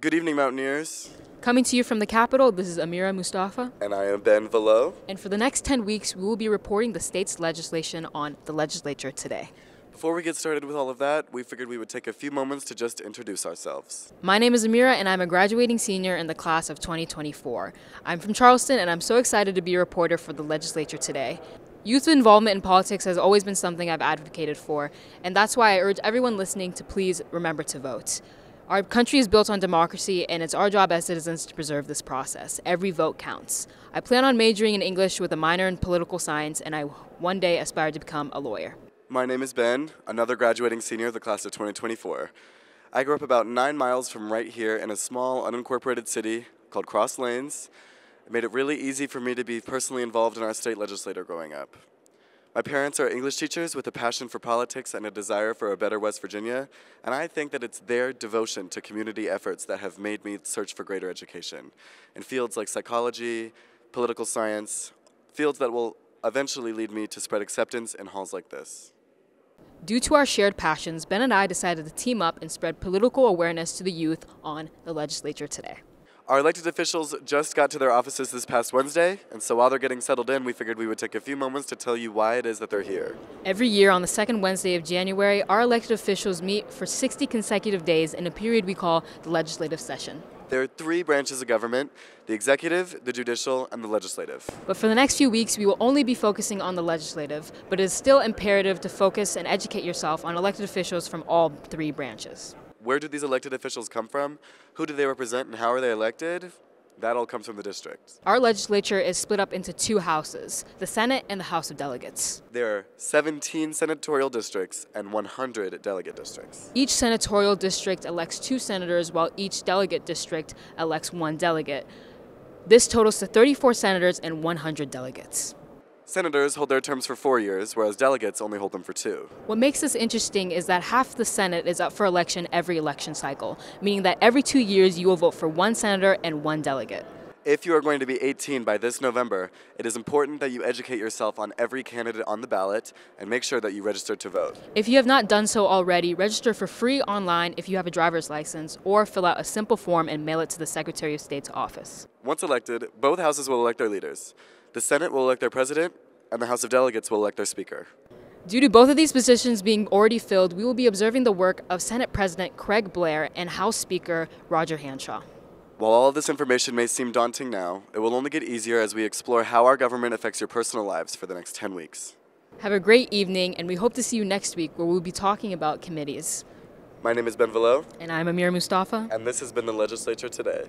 Good evening, Mountaineers. Coming to you from the capital, this is Ameera Mustafa. And I am Ben Velo. And for the next 10 weeks, we will be reporting the state's legislation on the legislature today. Before we get started with all of that, we figured we would take a few moments to just introduce ourselves. My name is Ameera, and I'm a graduating senior in the class of 2024. I'm from Charleston, and I'm so excited to be a reporter for the legislature today. Youth involvement in politics has always been something I've advocated for, and that's why I urge everyone listening to please remember to vote. Our country is built on democracy, and it's our job as citizens to preserve this process. Every vote counts. I plan on majoring in English with a minor in political science, and I one day aspire to become a lawyer. My name is Ben, another graduating senior of the class of 2024. I grew up about nine miles from right here in a small, unincorporated city called Cross Lanes. It made it really easy for me to be personally involved in our state legislature growing up. My parents are English teachers with a passion for politics and a desire for a better West Virginia, and I think that it's their devotion to community efforts that have made me search for greater education in fields like psychology, political science, fields that will eventually lead me to spread acceptance in halls like this. Due to our shared passions, Ben and I decided to team up and spread political awareness to the youth on the legislature today. Our elected officials just got to their offices this past Wednesday, and so while they're getting settled in, we figured we would take a few moments to tell you why it is that they're here. Every year on the second Wednesday of January, our elected officials meet for 60 consecutive days in a period we call the legislative session. There are three branches of government the executive, the judicial, and the legislative. But for the next few weeks, we will only be focusing on the legislative, but it is still imperative to focus and educate yourself on elected officials from all three branches. Where do these elected officials come from? Who do they represent and how are they elected? That all comes from the district. Our legislature is split up into two houses the Senate and the House of Delegates. There are 17 senatorial districts and 100 delegate districts. Each senatorial district elects two senators, while each delegate district elects one delegate. This totals to 34 senators and 100 delegates. Senators hold their terms for four years, whereas delegates only hold them for two. What makes this interesting is that half the Senate is up for election every election cycle, meaning that every two years you will vote for one senator and one delegate. If you are going to be 18 by this November, it is important that you educate yourself on every candidate on the ballot and make sure that you register to vote. If you have not done so already, register for free online if you have a driver's license or fill out a simple form and mail it to the Secretary of State's office. Once elected, both houses will elect their leaders. The Senate will elect their president, and the House of Delegates will elect their speaker. Due to both of these positions being already filled, we will be observing the work of Senate President Craig Blair and House Speaker Roger Hanshaw. While all of this information may seem daunting now, it will only get easier as we explore how our government affects your personal lives for the next 10 weeks. Have a great evening, and we hope to see you next week where we'll be talking about committees. My name is Ben Velo. And I'm Ameera Mustafa. And this has been the Legislature Today.